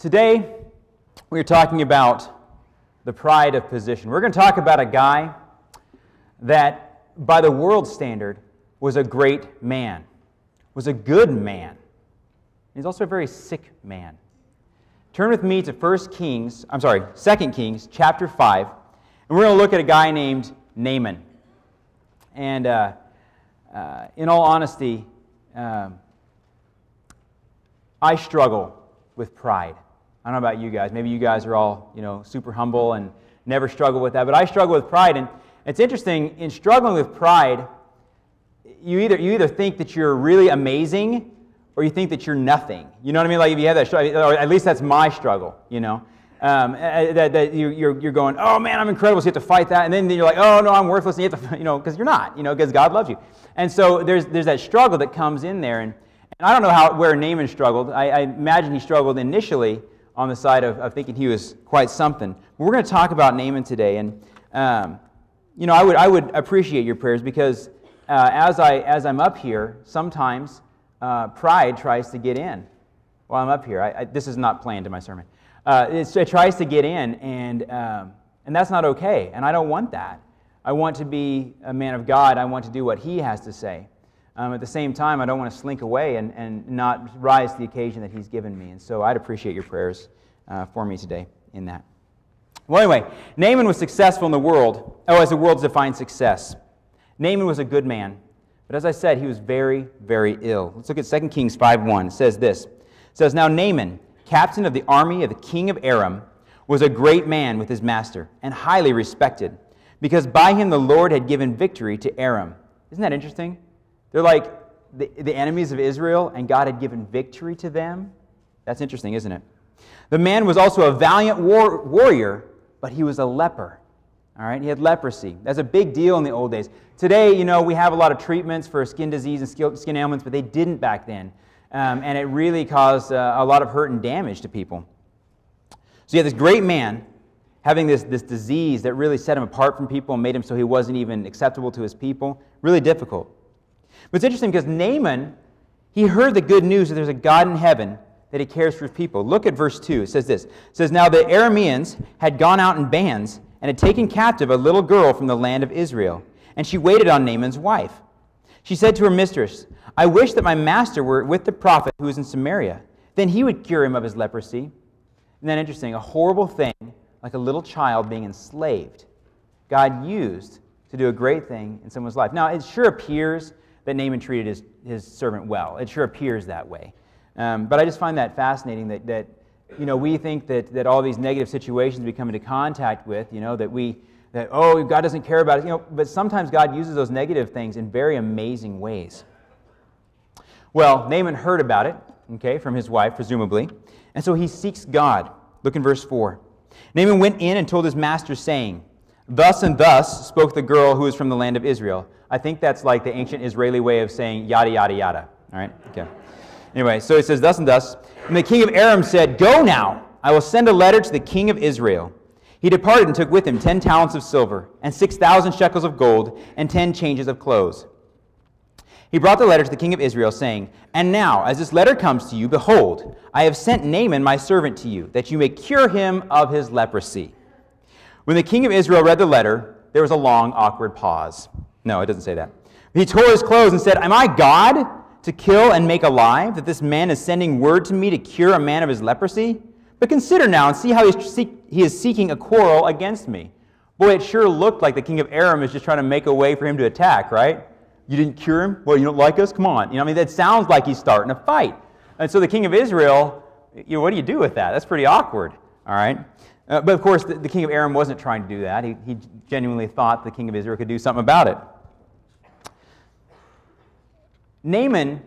Today, we're talking about the pride of position. We're going to talk about a guy that, by the world standard, was a great man, was a good man. He's also a very sick man. Turn with me to 1 Kings, I'm sorry, 2 Kings chapter 5, and we're going to look at a guy named Naaman. And uh, uh, in all honesty, um, I struggle with pride. I don't know about you guys. Maybe you guys are all, you know, super humble and never struggle with that. But I struggle with pride. And it's interesting, in struggling with pride, you either, you either think that you're really amazing or you think that you're nothing. You know what I mean? Like if you have that struggle, or at least that's my struggle, you know. Um, that, that you, you're, you're going, oh man, I'm incredible, so you have to fight that. And then you're like, oh no, I'm worthless, and you have to, you know, because you're not, you know, because God loves you. And so there's, there's that struggle that comes in there. And, and I don't know how, where Naaman struggled. I, I imagine he struggled initially on the side of, of thinking he was quite something. We're going to talk about Naaman today. And, um, you know, I would, I would appreciate your prayers because uh, as, I, as I'm up here, sometimes uh, pride tries to get in while I'm up here. I, I, this is not planned in my sermon. Uh, it tries to get in, and, um, and that's not okay. And I don't want that. I want to be a man of God. I want to do what He has to say. Um, at the same time, I don't want to slink away and, and not rise to the occasion that He's given me. And so I'd appreciate your prayers uh, for me today in that. Well, anyway, Naaman was successful in the world, oh, as the world defines success. Naaman was a good man, but as I said, he was very, very ill. Let's look at 2 Kings 5.1. It says this. It says, Now Naaman, captain of the army of the king of Aram, was a great man with his master and highly respected, because by him the Lord had given victory to Aram. Isn't that interesting? They're like the, the enemies of Israel, and God had given victory to them. That's interesting, isn't it? The man was also a valiant war, warrior, but he was a leper. All right, he had leprosy. That's a big deal in the old days. Today, you know, we have a lot of treatments for skin disease and skin ailments, but they didn't back then. Um, and it really caused uh, a lot of hurt and damage to people. So you have this great man having this, this disease that really set him apart from people and made him so he wasn't even acceptable to his people. Really difficult. It's interesting because Naaman, he heard the good news that there's a God in heaven that he cares for his people. Look at verse 2. It says this. It says, Now the Arameans had gone out in bands and had taken captive a little girl from the land of Israel, and she waited on Naaman's wife. She said to her mistress, I wish that my master were with the prophet who is in Samaria. Then he would cure him of his leprosy. And then interesting? A horrible thing, like a little child being enslaved, God used to do a great thing in someone's life. Now, it sure appears that Naaman treated his, his servant well. It sure appears that way. Um, but I just find that fascinating that, that you know, we think that, that all these negative situations we come into contact with, you know, that we, that, oh, God doesn't care about it, you know, but sometimes God uses those negative things in very amazing ways. Well, Naaman heard about it, okay, from his wife, presumably, and so he seeks God. Look in verse 4. Naaman went in and told his master, saying, Thus and thus spoke the girl who is from the land of Israel. I think that's like the ancient Israeli way of saying yada, yada, yada. All right? Okay. Anyway, so he says, Thus and thus. And the king of Aram said, Go now, I will send a letter to the king of Israel. He departed and took with him ten talents of silver, and six thousand shekels of gold, and ten changes of clothes. He brought the letter to the king of Israel, saying, And now, as this letter comes to you, behold, I have sent Naaman my servant to you, that you may cure him of his leprosy. When the king of Israel read the letter, there was a long, awkward pause. No, it doesn't say that. He tore his clothes and said, Am I God to kill and make alive, that this man is sending word to me to cure a man of his leprosy? But consider now and see how he is seeking a quarrel against me. Boy, it sure looked like the king of Aram is just trying to make a way for him to attack, right? You didn't cure him? Well, you don't like us? Come on. You know, I mean, that sounds like he's starting a fight. And so the king of Israel, you know, what do you do with that? That's pretty awkward, all right? Uh, but of course, the, the, king of Aram wasn't trying to do that. He, he genuinely thought the king of Israel could do something about it. Naaman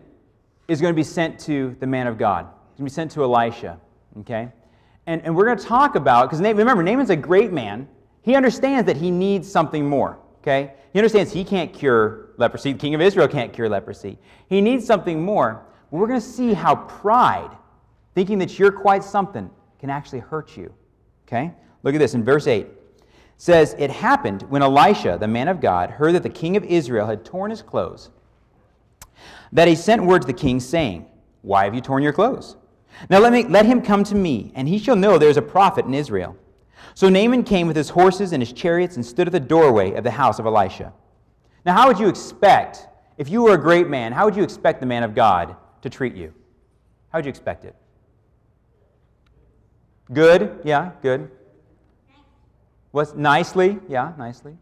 is going to be sent to the man of God. He's going to be sent to Elisha, okay? And, and we're going to talk about, because remember, Naaman's a great man. He understands that he needs something more, okay? He understands he can't cure leprosy. The king of Israel can't cure leprosy. He needs something more. We're going to see how pride, thinking that you're quite something, can actually hurt you, okay? Look at this in verse 8. It says, It happened when Elisha, the man of God, heard that the king of Israel had torn his clothes, that he sent word to the king, saying, Why have you torn your clothes? Now let, me, let him come to me, and he shall know there is a prophet in Israel. So Naaman came with his horses and his chariots and stood at the doorway of the house of Elisha. Now, how would you expect, if you were a great man, how would you expect the man of God to treat you? How would you expect it? Good, yeah, good. What's nicely? Yeah, nicely.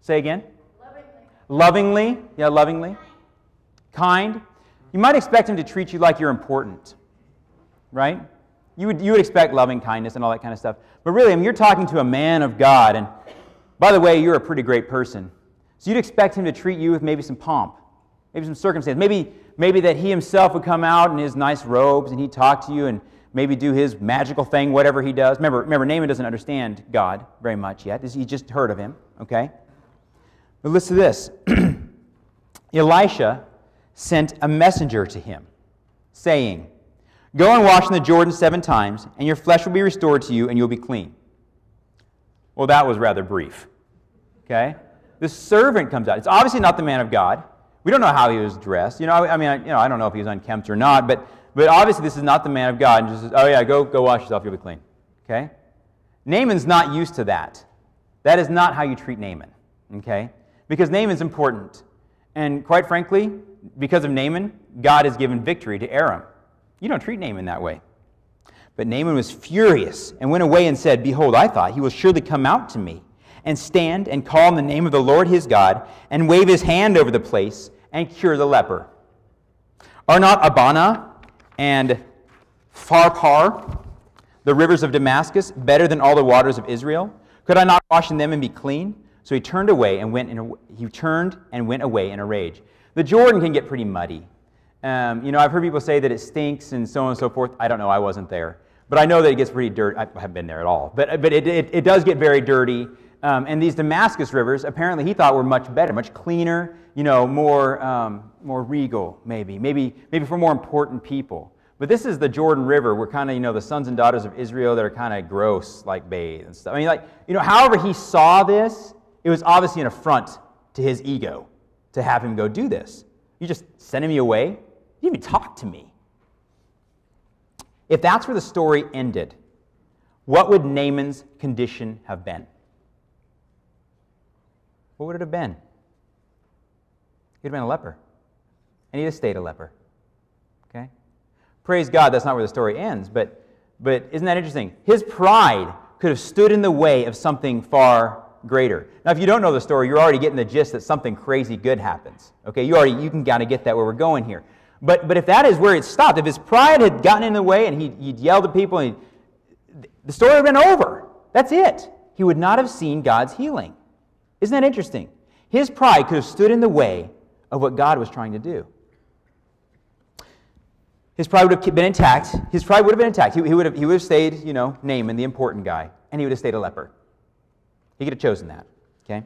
Say again. Lovingly. Lovingly, yeah, lovingly. Kind. You might expect him to treat you like you're important, right? You would, you would expect loving kindness and all that kind of stuff. But really, I mean, you're talking to a man of God, and by the way, you're a pretty great person. So you'd expect him to treat you with maybe some pomp, maybe some circumstance. Maybe, maybe that he himself would come out in his nice robes and he'd talk to you and maybe do his magical thing, whatever he does. Remember, remember Naaman doesn't understand God very much yet. He just heard of him, okay? But listen to this Elisha sent a messenger to him, saying, Go and wash in the Jordan seven times, and your flesh will be restored to you, and you'll be clean. Well, that was rather brief. Okay? The servant comes out. It's obviously not the man of God. We don't know how he was dressed. You know, I mean, you know, I don't know if he was unkempt or not, but, but obviously this is not the man of God. And just says, oh yeah, go, go wash yourself, you'll be clean. Okay? Naaman's not used to that. That is not how you treat Naaman. Okay? Because Naaman's important. And quite frankly, because of Naaman, God has given victory to Aram. You don't treat Naaman that way. But Naaman was furious and went away and said, Behold, I thought he will surely come out to me and stand and call on the name of the Lord his God and wave his hand over the place and cure the leper. Are not Abana and Pharpar, the rivers of Damascus, better than all the waters of Israel? Could I not wash in them and be clean? So he turned away and went in a, he turned and went away in a rage. The Jordan can get pretty muddy. Um, you know, I've heard people say that it stinks and so on and so forth. I don't know. I wasn't there. But I know that it gets pretty dirty. I haven't been there at all. But, but it, it, it does get very dirty. Um, and these Damascus rivers, apparently he thought were much better, much cleaner, you know, more, um, more regal, maybe, maybe, maybe for more important people. But this is the Jordan River where kind of, you know, the sons and daughters of Israel that are kind of gross, like bathe and stuff. I mean, like, you know, however he saw this, it was obviously an affront to his ego to have him go do this. You just sending me away? You didn't even talk to me. If that's where the story ended, what would Naaman's condition have been? What would it have been? He'd have been a leper. And he'd have stayed a leper. Okay? Praise God, that's not where the story ends, but, but isn't that interesting? His pride could have stood in the way of something far greater. Now, if you don't know the story, you're already getting the gist that something crazy good happens. Okay, you already you can kind of get that where we're going here. But but if that is where it stopped, if his pride had gotten in the way and he, he'd yelled at people, and the story would have been over. That's it. He would not have seen God's healing. Isn't that interesting? His pride could have stood in the way of what God was trying to do. His pride would have been intact. His pride would have been intact. He, he, would, have, he would have stayed, you know, Naaman, the important guy, and he would have stayed a leper. He could have chosen that. Okay?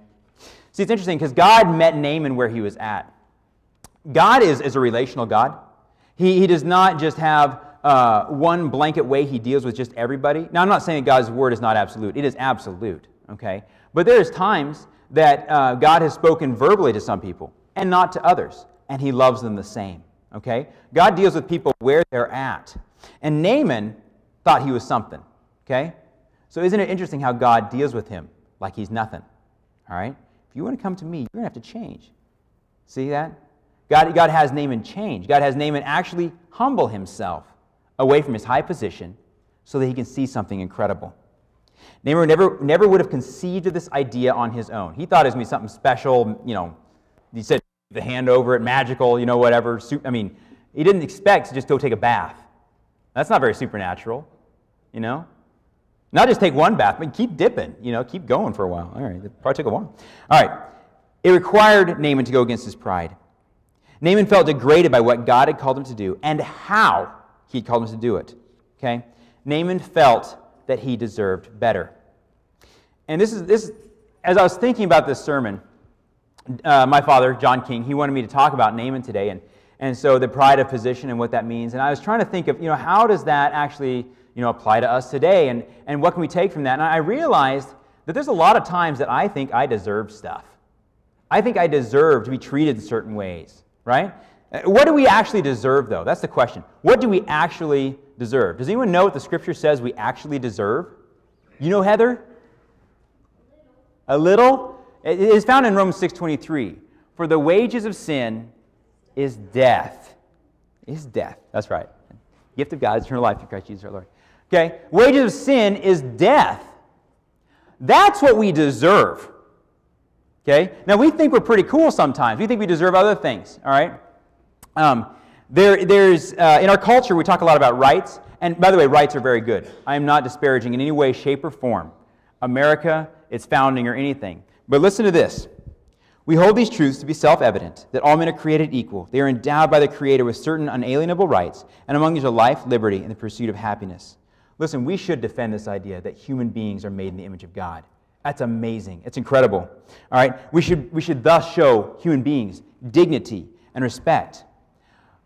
See, it's interesting because God met Naaman where he was at. God is, is a relational God. He, he does not just have uh, one blanket way he deals with just everybody. Now, I'm not saying God's word is not absolute, it is absolute. Okay? But there's times that uh, God has spoken verbally to some people and not to others, and he loves them the same. Okay? God deals with people where they're at. And Naaman thought he was something. Okay? So isn't it interesting how God deals with him like he's nothing? All right? If you want to come to me, you're going to have to change. See that? God, God has Naaman change. God has Naaman actually humble himself away from his high position so that he can see something incredible. Naaman never, never would have conceived of this idea on his own. He thought it was going to be something special, you know, he said the hand over it, magical, you know, whatever. I mean, he didn't expect to just go take a bath. That's not very supernatural, you know? Not just take one bath, but keep dipping, you know, keep going for a while. All right, it probably took a while. All right, it required Naaman to go against his pride. Naaman felt degraded by what God had called him to do and how he called him to do it. Okay? Naaman felt that he deserved better. And this is, this, as I was thinking about this sermon, uh, my father, John King, he wanted me to talk about Naaman today, and, and so the pride of position and what that means. And I was trying to think of, you know, how does that actually, you know, apply to us today, and, and what can we take from that? And I realized that there's a lot of times that I think I deserve stuff. I think I deserve to be treated in certain ways, right? Uh, What do we actually deserve, though? That's the question. What do we actually deserve? Does anyone know what the scripture says we actually deserve? You know, Heather? A little? It is found in Romans 6.23. For the wages of sin is death. Is death. That's right. Gift of God is eternal life through Christ Jesus our Lord. Okay? Wages of sin is death. That's what we deserve. Okay? Now, we think we're pretty cool sometimes. We think we deserve other things, all right? Um, there, there's, uh, in our culture, we talk a lot about rights. And by the way, rights are very good. I am not disparaging in any way, shape, or form America, its founding, or anything. But listen to this. We hold these truths to be self evident that all men are created equal. They are endowed by the Creator with certain unalienable rights, and among these are life, liberty, and the pursuit of happiness. Listen, we should defend this idea that human beings are made in the image of God. That's amazing. It's incredible. All right? We should, we should thus show human beings dignity and respect.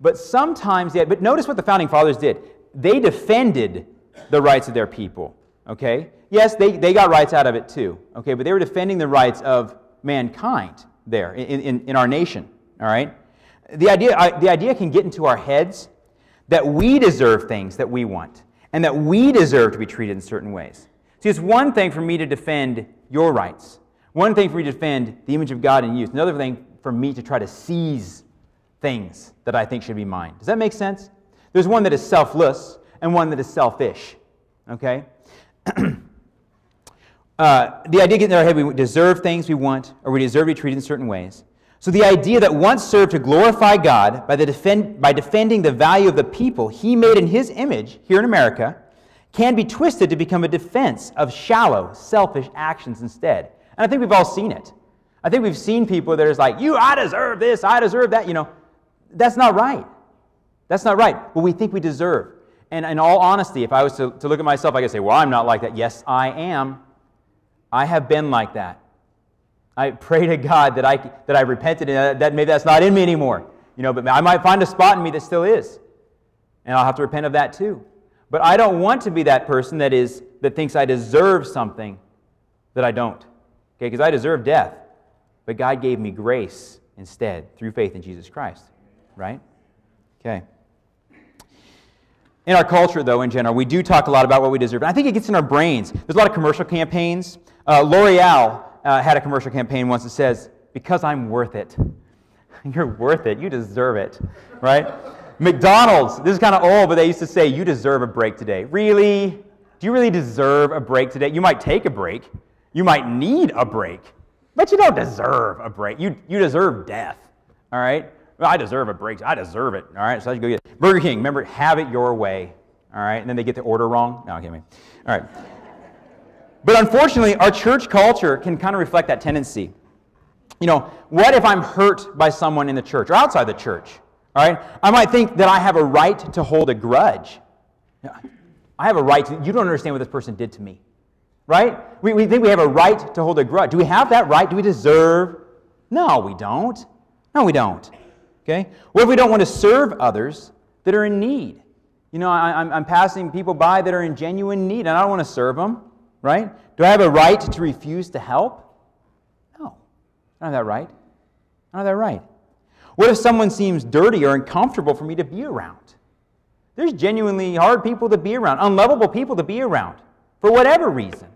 But sometimes, yeah, but notice what the founding fathers did. They defended the rights of their people. Okay? Yes, they, they got rights out of it too. Okay? But they were defending the rights of mankind there in, in, in our nation. All right? The idea, the idea can get into our heads that we deserve things that we want and that we deserve to be treated in certain ways. See, it's one thing for me to defend your rights, one thing for me to defend the image of God in you, another thing for me to try to seize things that I think should be mine. Does that make sense? There's one that is selfless and one that is selfish. Okay? uh, the idea gets in our head we deserve things we want or we deserve to be treated in certain ways. So the idea that once served to glorify God by, the defend, by defending the value of the people he made in his image here in America can be twisted to become a defense of shallow, selfish actions instead. And I think we've all seen it. I think we've seen people that are like, you, I deserve this, I deserve that. You know, that's not right. That's not right. What we think we deserve. And in all honesty, if I was to, to look at myself, I could say, well, I'm not like that. Yes, I am. I have been like that. I pray to God that I, that I repented and that maybe that's not in me anymore. You know, but I might find a spot in me that still is. And I'll have to repent of that too. But I don't want to be that person that is that thinks I deserve something that I don't. Okay, because I deserve death. But God gave me grace instead through faith in Jesus Christ. Right? Okay. In our culture, though, in general, we do talk a lot about what we deserve. And I think it gets in our brains. There's a lot of commercial campaigns. Uh, L'Oreal uh, had a commercial campaign once that says, Because I'm worth it. You're worth it. You deserve it. Right? McDonald's, this is kind of old, but they used to say, You deserve a break today. Really? Do you really deserve a break today? You might take a break. You might need a break. But you don't deserve a break. You, you deserve death. All right? Well, I deserve a break. I deserve it. All right, so I go get it. Burger King, remember, have it your way. All right, and then they get the order wrong. No, I'm kidding. All right. But unfortunately, our church culture can kind of reflect that tendency. You know, what if I'm hurt by someone in the church or outside the church? All right, I might think that I have a right to hold a grudge. I have a right to, you don't understand what this person did to me. Right? We, we think we have a right to hold a grudge. Do we have that right? Do we deserve? No, we don't. No, we don't. Okay? What if we don't want to serve others that are in need? You know, I, am I'm passing people by that are in genuine need, and I don't want to serve them, right? Do I have a right to refuse to help? No. I don't have that right. I don't have that right. What if someone seems dirty or uncomfortable for me to be around? There's genuinely hard people to be around, unlovable people to be around, for whatever reason.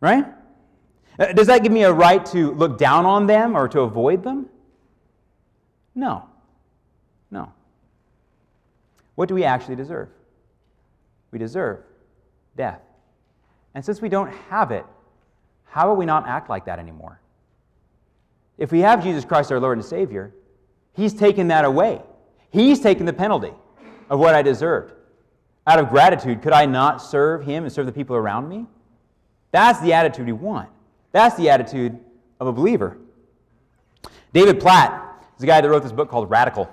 Right? Uh, Does that give me a right to look down on them or to avoid them? No. No. What do we actually deserve? We deserve death. And since we don't have it, how will we not act like that anymore? If we have Jesus Christ our Lord and Savior, He's taken that away. He's taken the penalty of what I deserved. Out of gratitude, could I not serve Him and serve the people around me? That's the attitude we want. That's the attitude of a believer. David Platt is the guy that wrote this book called Radical.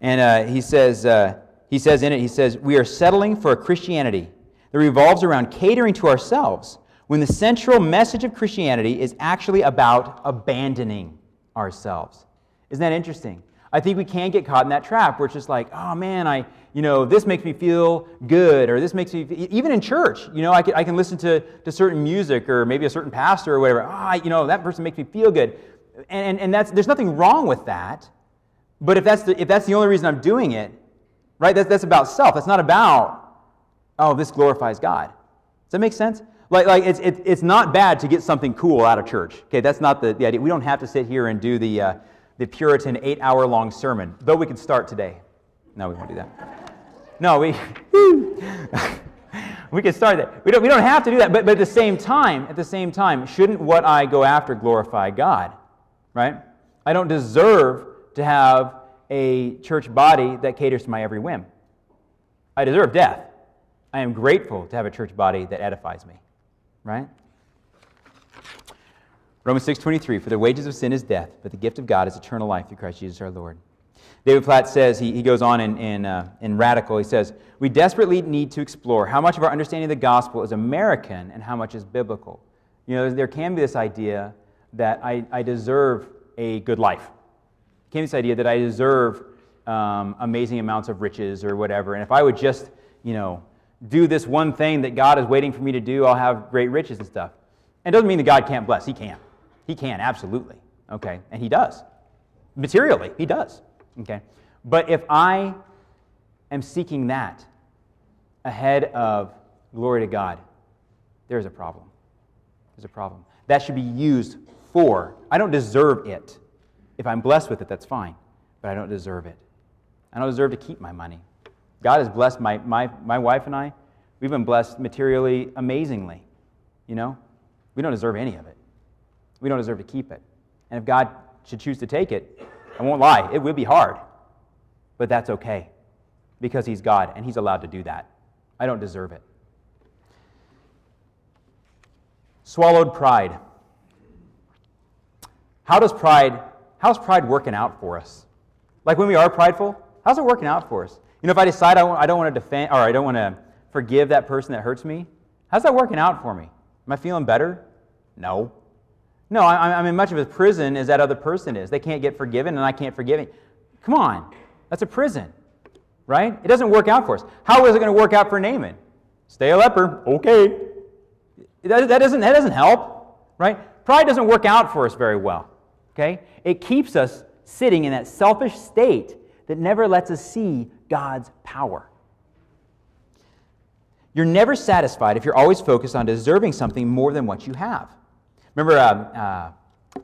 And uh, he, says, uh, he says in it, he says, We are settling for a Christianity that revolves around catering to ourselves when the central message of Christianity is actually about abandoning ourselves. Isn't that interesting? I think we can get caught in that trap where it's just like, oh man, I, you know, this makes me feel good, or this makes me, even in church, you know, I can, I can listen to, to certain music or maybe a certain pastor or whatever. Ah, oh, you know, that person makes me feel good. And, and, that's, there's nothing wrong with that. But if that's the, if that's the only reason I'm doing it, right, that's, that's about self. That's not about, oh, this glorifies God. Does that make sense? Like, like it's, it, it's not bad to get something cool out of church. Okay, that's not the, the idea. We don't have to sit here and do the, uh, the Puritan eight hour long sermon, though we could start today. No, we won't do that. No, we, we can start that. We don't, we don't have to do that, but, but at the same time, at the same time, shouldn't what I go after glorify God? Right? I don't deserve to have a church body that caters to my every whim. I deserve death. I am grateful to have a church body that edifies me. Right? Romans 6:23 For the wages of sin is death, but the gift of God is eternal life through Christ Jesus our Lord. David Platt says, he, he goes on in, in, uh, in Radical, he says, We desperately need to explore how much of our understanding of the gospel is American and how much is biblical. You know, there can be this idea that I, I deserve a good life. Can be this idea that I deserve um, amazing amounts of riches or whatever. And if I would just, you know, do this one thing that God is waiting for me to do, I'll have great riches and stuff. And it doesn't mean that God can't bless. He can. He can, absolutely. Okay? And He does. Materially, He does. Okay? But if I am seeking that ahead of glory to God, there's a problem. There's a problem. That should be used for. I don't deserve it. If I'm blessed with it, that's fine. But I don't deserve it. I don't deserve to keep my money. God has blessed my, my, my wife and I. We've been blessed materially amazingly. You know? We don't deserve any of it. We don't deserve to keep it. And if God should choose to take it, I won't lie, it will be hard. But that's okay because He's God and He's allowed to do that. I don't deserve it. Swallowed pride. How does pride, how's pride working out for us? Like when we are prideful, how's it working out for us? You know, if I decide I don't want to defend or I don't want to forgive that person that hurts me, how's that working out for me? Am I feeling better? No. No, I, am in much of a prison as that other person is. They can't get forgiven, and I can't forgive him. Come on, that's a prison, right? It doesn't work out for us. How is it going to work out for Naaman? Stay a leper, okay. That, that, doesn't, that doesn't help, right? Pride doesn't work out for us very well, okay? It keeps us sitting in that selfish state that never lets us see God's power. You're never satisfied if you're always focused on deserving something more than what you have. Remember uh, uh,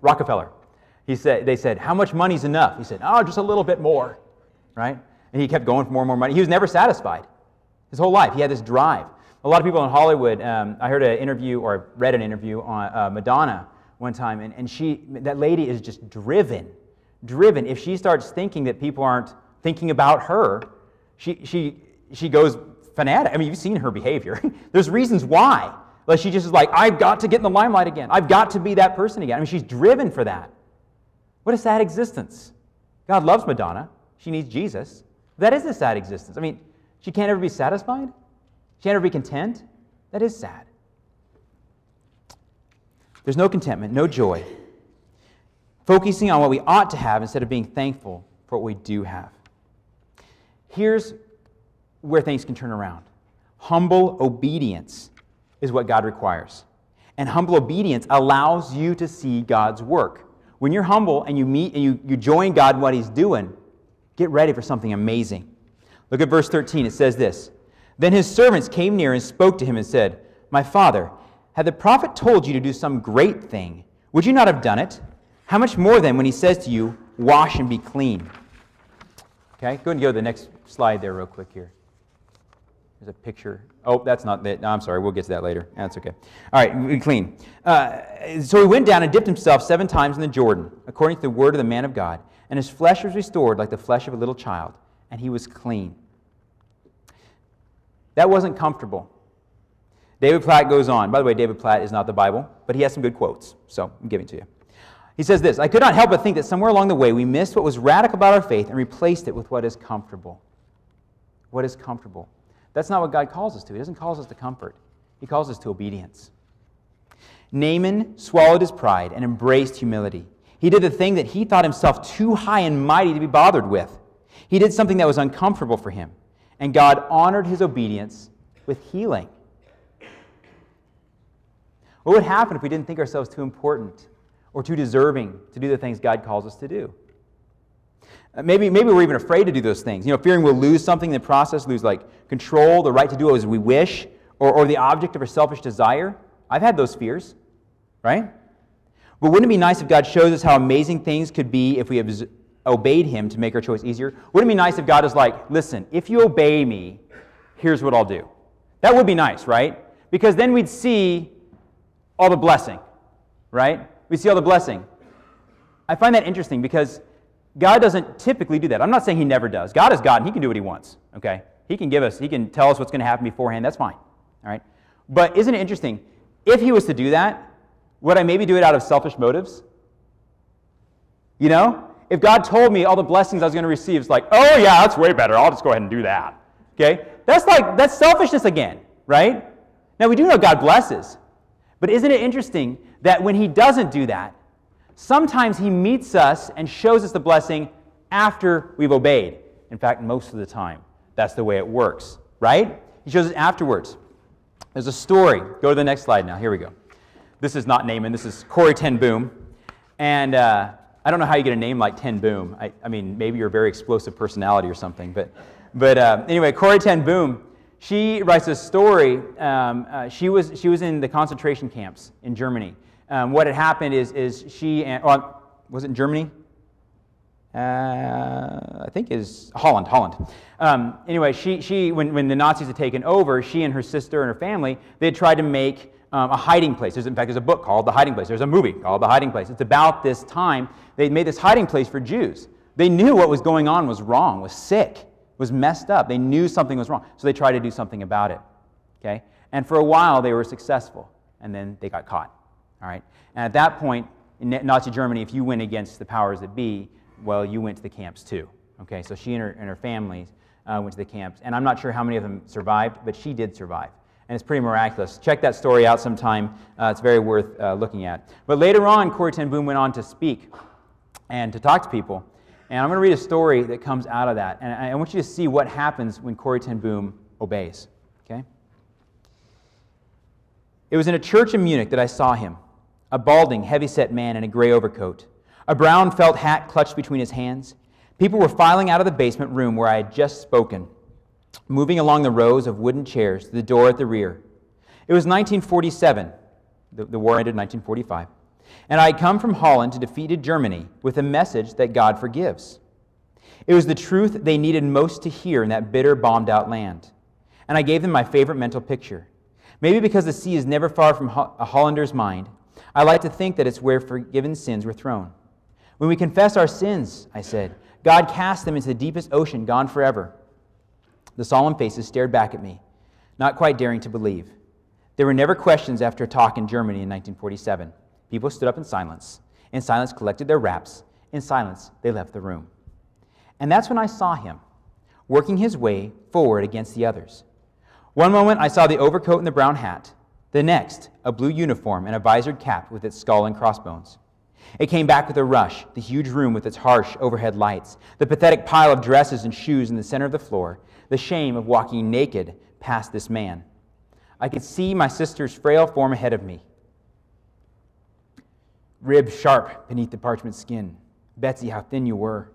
Rockefeller? He said, they said, How much money's enough? He said, Oh, just a little bit more, right? And he kept going for more and more money. He was never satisfied his whole life. He had this drive. A lot of people in Hollywood, um, I heard an interview or read an interview on uh, Madonna one time, and, and she, that lady is just driven, driven. If she starts thinking that people aren't thinking about her, she, she, she goes fanatic. I mean, you've seen her behavior. There's reasons why. Like she just is like, I've got to get in the limelight again. I've got to be that person again. I mean, she's driven for that. What a sad existence. God loves Madonna. She needs Jesus. That is a sad existence. I mean, she can't ever be satisfied. She can't ever be content. That is sad. There's no contentment, no joy. Focusing on what we ought to have instead of being thankful for what we do have. Here's where things can turn around humble obedience is what God requires. And humble obedience allows you to see God's work. When you're humble and you meet and you, you join God in what He's doing, get ready for something amazing. Look at verse 13. It says this Then his servants came near and spoke to him and said, My father, had the prophet told you to do some great thing, would you not have done it? How much more then when he says to you, Wash and be clean? Okay, go and go to the next slide there, real quick here. There's a picture. Oh, that's not it. No, I'm sorry. We'll get to that later. That's okay. All right, we clean. Uh, so he went down and dipped himself seven times in the Jordan, according to the word of the man of God. And his flesh was restored like the flesh of a little child, and he was clean. That wasn't comfortable. David Platt goes on. By the way, David Platt is not the Bible, but he has some good quotes, so I'm giving to you. He says this I could not help but think that somewhere along the way we missed what was radical about our faith and replaced it with what is comfortable. What is comfortable? That's not what God calls us to. He doesn't call us to comfort, He calls us to obedience. Naaman swallowed his pride and embraced humility. He did the thing that he thought himself too high and mighty to be bothered with. He did something that was uncomfortable for him, and God honored his obedience with healing. What would happen if we didn't think ourselves too important or too deserving to do the things God calls us to do? Uh, maybe, maybe we're even afraid to do those things. You know, fearing we'll lose something in the process, lose like control, the right to do as we wish, or, or the object of a selfish desire. I've had those fears, right? But wouldn't it be nice if God shows us how amazing things could be if we obeyed Him to make our choice easier? Wouldn't it be nice if God is like, listen, if you obey me, here's what I'll do? That would be nice, right? Because then we'd see all the blessing, right? We see all the blessing. I find that interesting because God doesn't typically do that. I'm not saying He never does. God is God and He can do what He wants, okay? He can give us, He can tell us what's going to happen beforehand. That's fine, all right? But isn't it interesting? If He was to do that, would I maybe do it out of selfish motives? You know? If God told me all the blessings I was going to receive, it's like, oh, yeah, that's way better. I'll just go ahead and do that. Okay? That's like, that's selfishness again, right? Now, we do know God blesses. But isn't it interesting that when He doesn't do that, sometimes He meets us and shows us the blessing after we've obeyed? In fact, most of the time, that's the way it works, right? He shows it afterwards. There's a story. Go to the next slide now. Here we go. This is not Naaman, this is Corrie Ten Boom. And uh, I don't know how you get a name like Ten Boom. I, I, mean, maybe you're a very explosive personality or something. But, but uh, anyway, Corrie Ten Boom, she writes a story. Um, uh, she, was, she was in the concentration camps in Germany. Um, what had happened is, is she, and, well, was it in Germany? Uh, I think is Holland, Holland. Um, anyway, she, she when, when the Nazis had taken over, she and her sister and her family, they had tried to make um, a hiding place. There's, in fact, there's a book called The Hiding Place. There's a movie called The Hiding Place. It's about this time they made this hiding place for Jews. They knew what was going on was wrong, was sick, was messed up. They knew something was wrong, so they tried to do something about it. Okay? And for a while, they were successful, and then they got caught. All right? And at that point, in Nazi Germany, if you went against the powers that be, well, you went to the camps too. Okay? So she and her, and her families uh, went to the camps. And I'm not sure how many of them survived, but she did survive and it's pretty miraculous. Check that story out sometime. Uh, it's very worth uh, looking at. But later on, Corrie Ten Boom went on to speak and to talk to people. And I'm going to read a story that comes out of that. And I want you to see what happens when Corrie Ten Boom obeys. Okay? It was in a church in Munich that I saw him a balding, heavy set man in a gray overcoat, a brown felt hat clutched between his hands. People were filing out of the basement room where I had just spoken moving along the rows of wooden chairs to the door at the rear. It was 1947. The, the war ended in 1945. And I had come from Holland to defeated Germany with a message that God forgives. It was the truth they needed most to hear in that bitter, bombed out land. And I gave them my favorite mental picture. Maybe because the sea is never far from a Hollander's mind, I like to think that it's where forgiven sins were thrown. When we confess our sins, I said, God casts them into the deepest ocean, gone forever. The solemn faces stared back at me, not quite daring to believe. There were never questions after a talk in Germany in 1947. People stood up in silence. In silence, collected their wraps. In silence, they left the room. And that's when I saw him, working his way forward against the others. One moment, I saw the overcoat and the brown hat. The next, a blue uniform and a visored cap with its skull and crossbones. It came back with a rush, the huge room with its harsh overhead lights, the pathetic pile of dresses and shoes in the center of the floor, the shame of walking naked past this man. I could see my sister's frail form ahead of me, ribs sharp beneath the parchment skin. Betsie, how thin you were.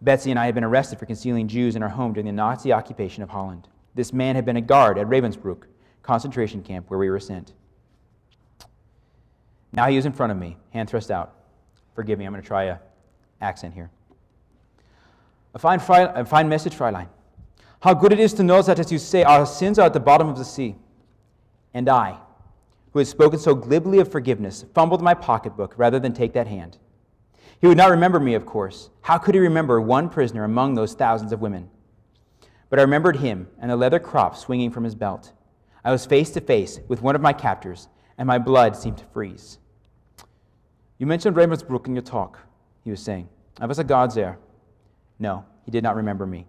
Betsie and I had been arrested for concealing Jews in our home during the Nazi occupation of Holland. This man had been a guard at Ravensbrück concentration camp where we were sent. Now he was in front of me, hand thrust out. Forgive me, I'm going to try a accent here. A fine, a fine message, Fräulein. How good it is to know that, as you say, our sins are at the bottom of the sea. And I, who had spoken so glibly of forgiveness, fumbled my pocketbook rather than take that hand. He would not remember me, of course. How could he remember one prisoner among those thousands of women? But I remembered him and the leather crop swinging from his belt. I was face to face with one of my captors, and my blood seemed to freeze. You mentioned Ravensbrück in your talk, he was saying. I was a guard there. No, he did not remember me.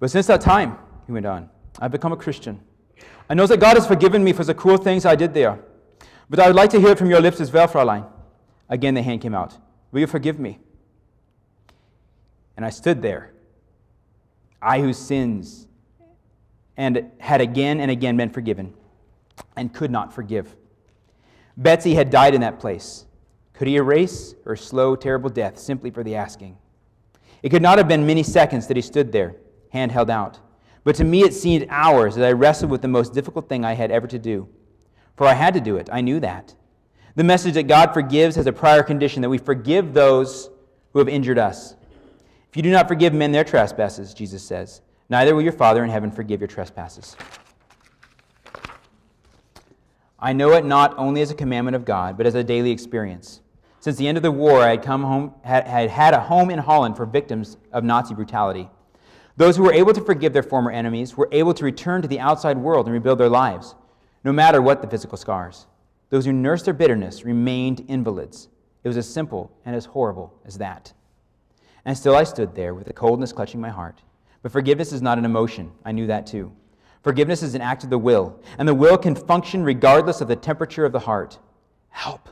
But since that time, he went on, I've become a Christian. I know that God has forgiven me for the cruel things I did there. But I would like to hear it from your lips as well, Fräulein. Again, the hand came out. Will you forgive me? And I stood there, I whose sins and had again and again been forgiven, and could not forgive. Betsie had died in that place, Could he erase her slow, terrible death simply for the asking? It could not have been many seconds that he stood there, hand held out. But to me, it seemed hours as I wrestled with the most difficult thing I had ever to do. For I had to do it. I knew that. The message that God forgives has a prior condition that we forgive those who have injured us. If you do not forgive men their trespasses, Jesus says, neither will your Father in heaven forgive your trespasses. I know it not only as a commandment of God, but as a daily experience. Since the end of the war, I had, come home, had, had had a home in Holland for victims of Nazi brutality. Those who were able to forgive their former enemies were able to return to the outside world and rebuild their lives, no matter what the physical scars. Those who nursed their bitterness remained invalids. It was as simple and as horrible as that. And still I stood there with the coldness clutching my heart. But forgiveness is not an emotion. I knew that too. Forgiveness is an act of the will, and the will can function regardless of the temperature of the heart. Help,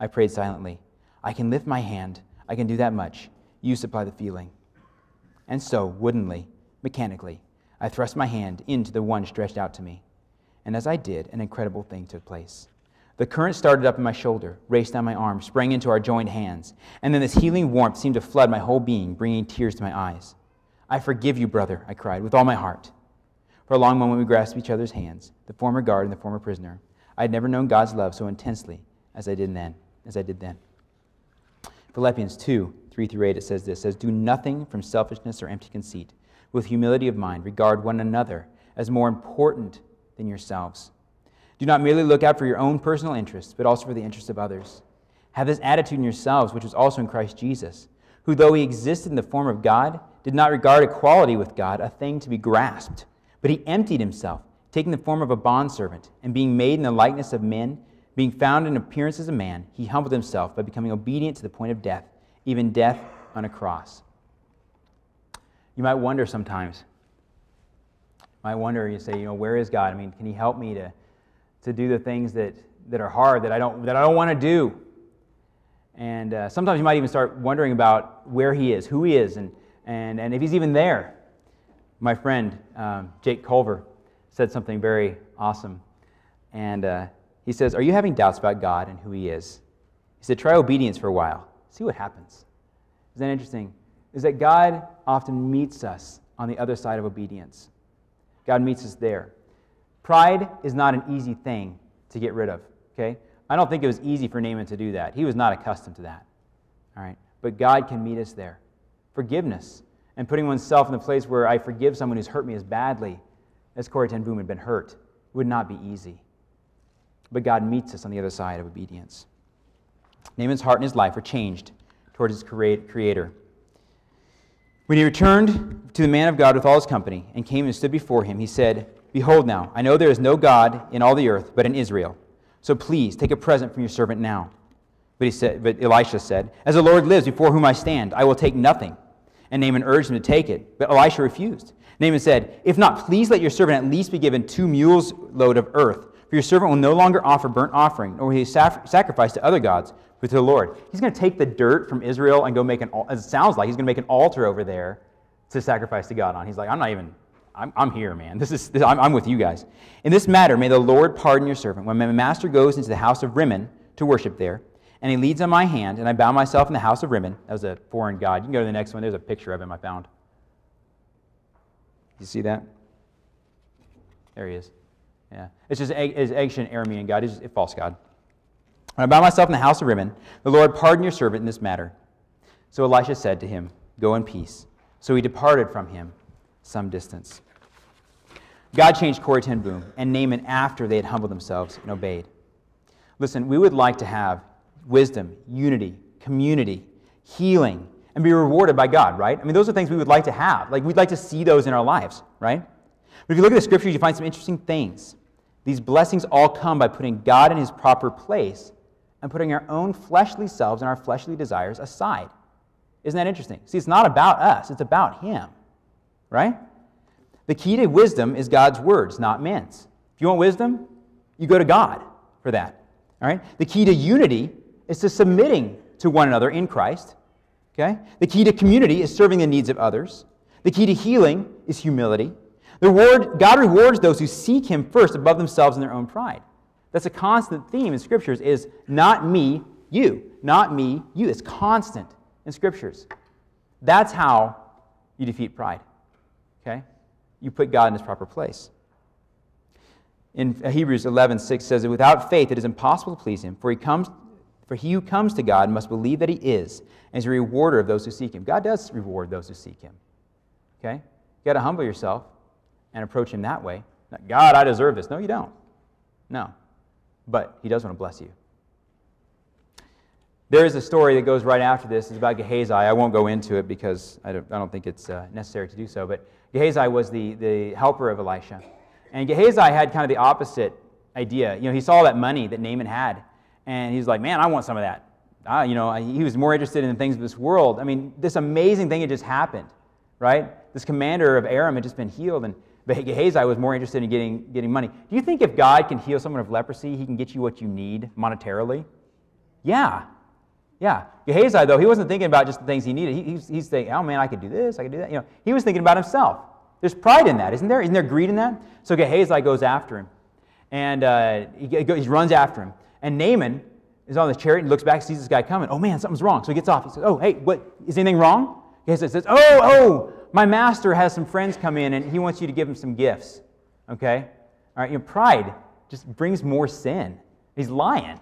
I prayed silently. I can lift my hand. I can do that much. You supply the feeling. And so, woodenly, mechanically, I thrust my hand into the one stretched out to me. And as I did, an incredible thing took place. The current started up in my shoulder, raced down my arm, sprang into our joined hands, and then this healing warmth seemed to flood my whole being, bringing tears to my eyes. I forgive you, brother, I cried, with all my heart. For a long moment we grasped each other's hands, the former guard and the former prisoner. I had never known God's love so intensely as I did then, as I did then. Philippians 2, 3 through 8, it says this, says, Do nothing from selfishness or empty conceit. With humility of mind, regard one another as more important than yourselves. Do not merely look out for your own personal interests, but also for the interests of others. Have this attitude in yourselves, which was also in Christ Jesus, who, though he existed in the form of God, did not regard equality with God a thing to be grasped, but he emptied himself, taking the form of a bondservant, and being made in the likeness of men, being found in appearance as a man, he humbled himself by becoming obedient to the point of death, even death on a cross. You might wonder sometimes, you might wonder, you say, you know, where is God? I mean, can he help me to to do the things that, that are hard, that I don't, that I don't want to do. And uh, sometimes you might even start wondering about where he is, who he is, and, and, and if he's even there. My friend, um, Jake Culver, said something very awesome. And uh, he says, Are you having doubts about God and who he is? He said, Try obedience for a while. See what happens. Is that interesting? Is that God often meets us on the other side of obedience. God meets us there. Pride is not an easy thing to get rid of, okay? I don't think it was easy for Naaman to do that. He was not accustomed to that, all right? But God can meet us there. Forgiveness and putting oneself in the place where I forgive someone who's hurt me as badly as Corrie ten Boom had been hurt would not be easy. But God meets us on the other side of obedience. Naaman's heart and his life were changed towards his creator. When he returned to the man of God with all his company and came and stood before him, he said, Behold, now, I know there is no God in all the earth but in Israel. So please take a present from your servant now. But, he said, but Elisha said, As the Lord lives before whom I stand, I will take nothing. And Naaman urged him to take it, but Elisha refused. Naaman said, If not, please let your servant at least be given two mules' load of earth, for your servant will no longer offer burnt offering, nor will he sacrifice to other gods, to the Lord. He's going to take the dirt from Israel and go make an, it sounds like, he's going to make an altar over there to sacrifice to God on. He's like, I'm not even I'm, I'm here, man. This is, this, I'm, I'm with you guys. In this matter, may the Lord pardon your servant. When my master goes into the house of Rimmon to worship there, and he leads on my hand, and I bow myself in the house of Rimmon. That was a foreign god. You can go to the next one. There's a picture of him I found. You see that? There he is. Yeah. It's just an ancient Aramean god. He's a false god. When I bow myself in the house of Rimmon, the Lord pardon your servant in this matter. So Elisha said to him, Go in peace. So he departed from him some distance. God changed Corrie ten Boom and Naaman after they had humbled themselves and obeyed. Listen, we would like to have wisdom, unity, community, healing, and be rewarded by God, right? I mean, those are things we would like to have. Like, we'd like to see those in our lives, right? But if you look at the scriptures, you find some interesting things. These blessings all come by putting God in his proper place and putting our own fleshly selves and our fleshly desires aside. Isn't that interesting? See, it's not about us, it's about him, right? The key to wisdom is God's words, not men's. If you want wisdom, you go to God for that. All right? The key to unity is to submitting to one another in Christ. Okay? The key to community is serving the needs of others. The key to healing is humility. The reward, God rewards those who seek him first above themselves and their own pride. That's a constant theme in scriptures is not me, You, not me, you. It's constant in scriptures. That's how you defeat pride. Okay? You put God in his proper place. In Hebrews 11, 6 says that without faith it is impossible to please him, for he comes for he who comes to God must believe that he is, and is a rewarder of those who seek him. God does reward those who seek him. Okay? You got to humble yourself and approach him that way. God, I deserve this. No, you don't. No. But he does want to bless you. There is a story that goes right after this. It's about Gehazi. I won't go into it because I don't, I don't think it's uh, necessary to do so. But Gehazi was the, the helper of Elisha. And Gehazi had kind of the opposite idea. You know, he saw that money that Naaman had, and he's like, man, I want some of that. You know, he was more interested in the things of this world. I mean, this amazing thing had just happened, right? This commander of Aram had just been healed, and Gehazi was more interested in getting, getting money. Do you think if God can heal someone of leprosy, he can get you what you need monetarily? Yeah. Yeah. Gehazi, though, he wasn't thinking about just the things he needed. He, he's, he's thinking, oh man, I could do this, I could do that. You know, he was thinking about himself. There's pride in that, isn't there? Isn't there greed in that? So Gehazi goes after him. And uh, he, he runs after him. And Naaman is on the chariot and looks back, sees this guy coming. Oh man, something's wrong. So he gets off. He says, Oh, hey, what? Is anything wrong? Gehazi says, Oh, oh, my master has some friends come in and he wants you to give him some gifts. Okay? All right, you know, pride just brings more sin. He's lying,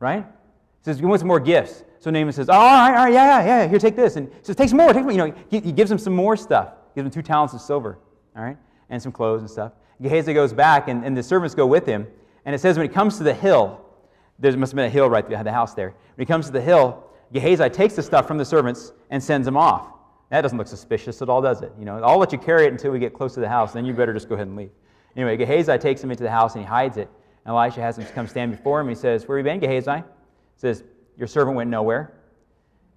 right? He says, He wants more gifts. So Naaman says, Oh, all right, all right, yeah, yeah, yeah, here, take this. And he says, Take some more, take more. You know, he, he gives him some more stuff. He gives him two talents of silver, all right, and some clothes and stuff. Gehazi goes back, and, and the servants go with him. And it says, when he comes to the hill, there must have been a hill right behind the house there. When he comes to the hill, Gehazi takes the stuff from the servants and sends them off. That doesn't look suspicious at all, does it? You know, I'll let you carry it until we get close to the house, then you better just go ahead and leave. Anyway, Gehazi takes him into the house and he hides it. And Elisha has him come stand before him. He says, Where have you been, Gehazi? He says, Your servant went nowhere.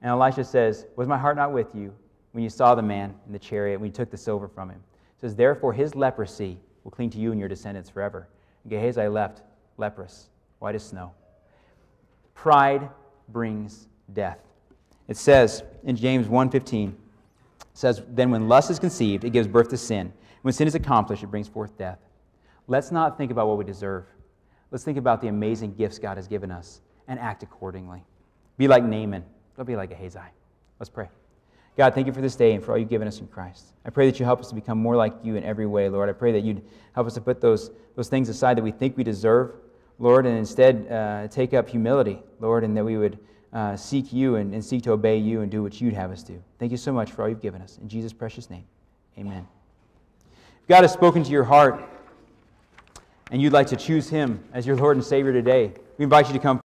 And Elisha says, Was my heart not with you when you saw the man in the chariot, when you took the silver from him? He says, Therefore his leprosy will cling to you and your descendants forever. And Gehazi left leprous, white as snow. Pride brings death. It says in James 1:15, says, Then when lust is conceived, it gives birth to sin. When sin is accomplished, it brings forth death. Let's not think about what we deserve. Let's think about the amazing gifts God has given us and act accordingly. Be like Naaman. Don't be like Gehazi. Let's pray. God, thank you for this day and for all you've given us in Christ. I pray that you help us to become more like you in every way, Lord. I pray that you'd help us to put those, those things aside that we think we deserve, Lord, and instead uh, take up humility, Lord, and that we would uh, seek you and, and seek to obey you and do what you'd have us do. Thank you so much for all you've given us. In Jesus' precious name, amen. If God has spoken to your heart and you'd like to choose him as your Lord and Savior today, we invite you to come.